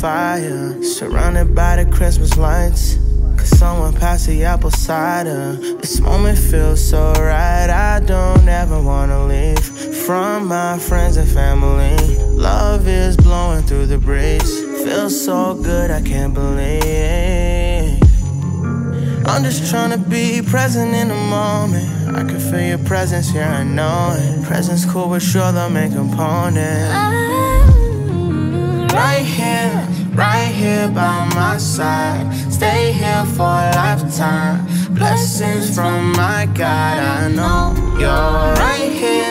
fire, surrounded by the Christmas lights. Cause someone passed the apple cider. This moment feels so right. I don't ever wanna leave from my friends and family. Love is blowing through the breeze. Feels so good, I can't believe. I'm just trying to be present in the moment. I can feel your presence here, I know it. Presence cool, but sure the main component. Right here, right here by my side. Stay here for a lifetime. Blessings from my God, I know you're right here,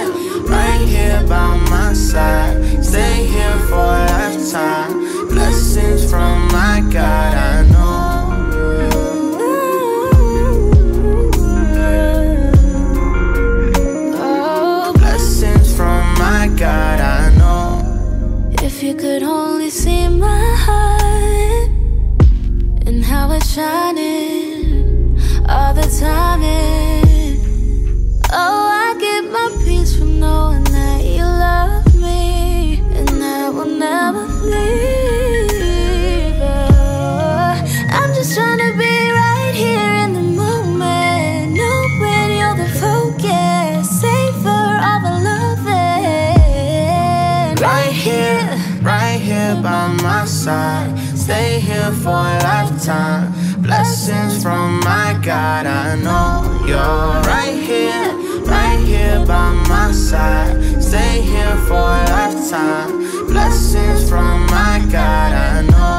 my side. Stay here for a lifetime. Blessings from my God, I know you're right here, right here by my side. Stay here for a lifetime. Blessings from my God, I know.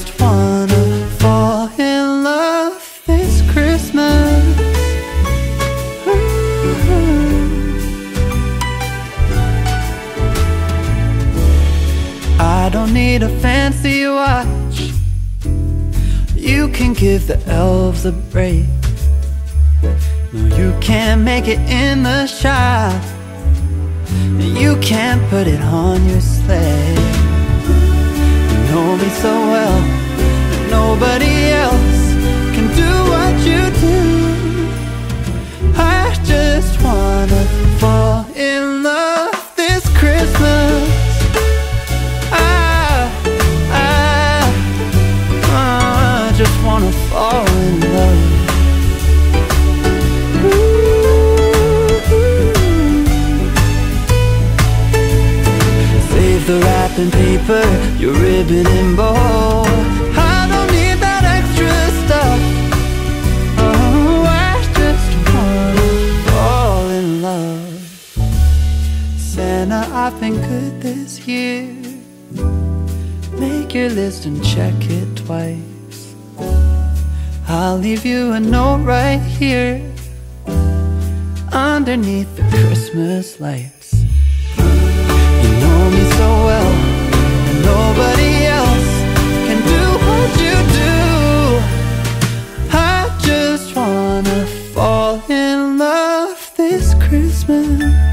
give the elves a break. No, you can't make it in the shop. You can't put it on your sleigh. You know me so well. that Nobody else can do what you do. I just wanna fall in love wrapping paper, your ribbon and bow. I don't need that extra stuff. Oh, I just wanna fall in love. Santa, I've been good this year. Make your list and check it twice. I'll leave you a note right here underneath the Christmas lights. You know me so well, and nobody else can do what you do. I just wanna fall in love this Christmas.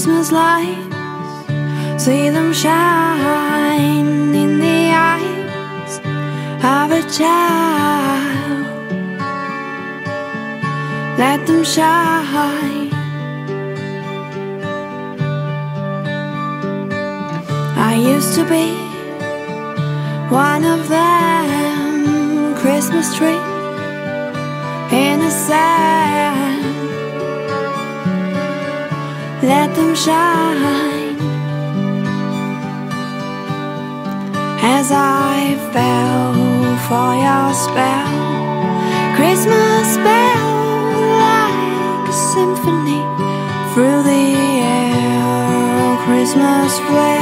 Christmas lights, see them shine in the eyes of a child. Let them shine. I used to be one of them Christmas tree in the sand. Let them shine as I fell for your spell. Christmas bell like a symphony through the air. Christmas flare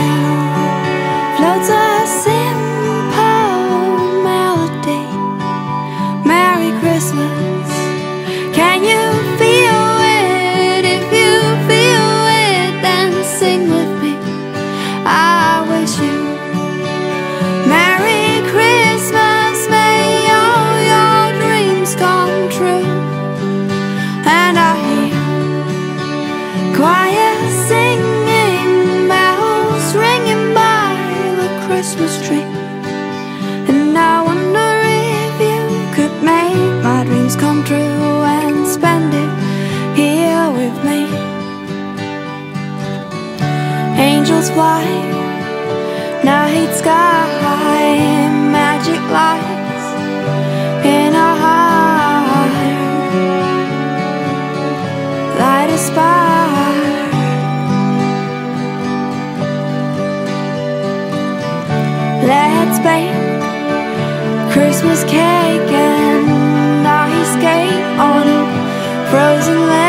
Angels fly, night sky, magic lights in our heart. Light a spark. Let's bake Christmas cake and ice skate on a frozen lake.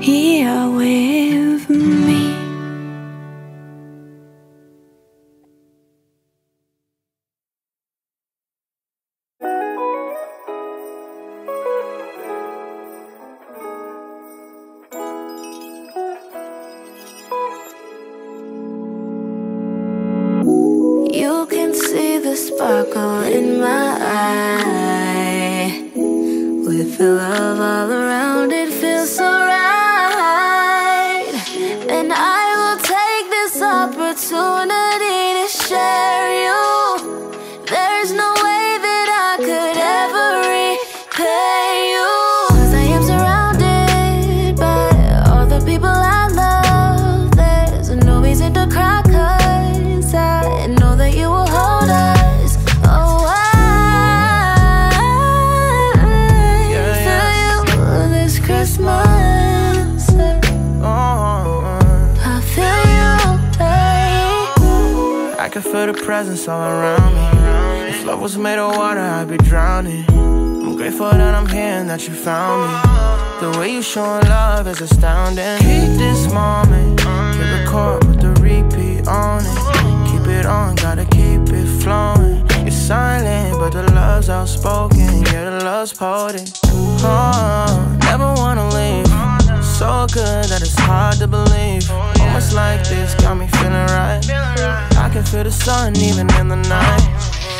Here with me. You can see the sparkle in my eye. With the love all around, the presence all around me. If love was made of water, I'd be drowning. I'm grateful that I'm here and that you found me. The way you showing love is astounding. Keep this moment, hit record with the repeat on it. Keep it on, gotta keep it flowing. You're silent, but the love's outspoken. Yeah, the love's potent. Oh, never. So good that it's hard to believe. Moments like this got me feeling right. I can feel the sun even in the night.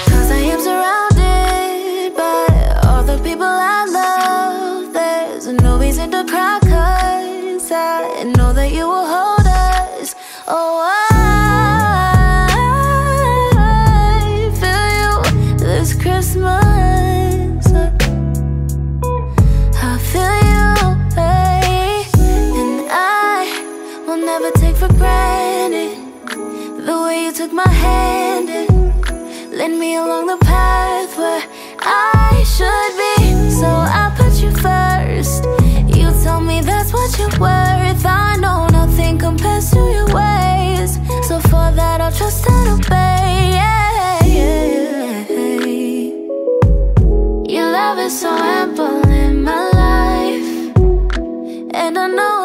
Cause I am surrounded by all the people I love. There's no reason to cry, cause I know that you will hold us. Oh, my hand and led me along the path where I should be. So I put you first. You told me that's what you're worth. I know nothing compares to your ways. So for that I'll trust and obey. Yeah, yeah. Your love is so ample in my life. And I know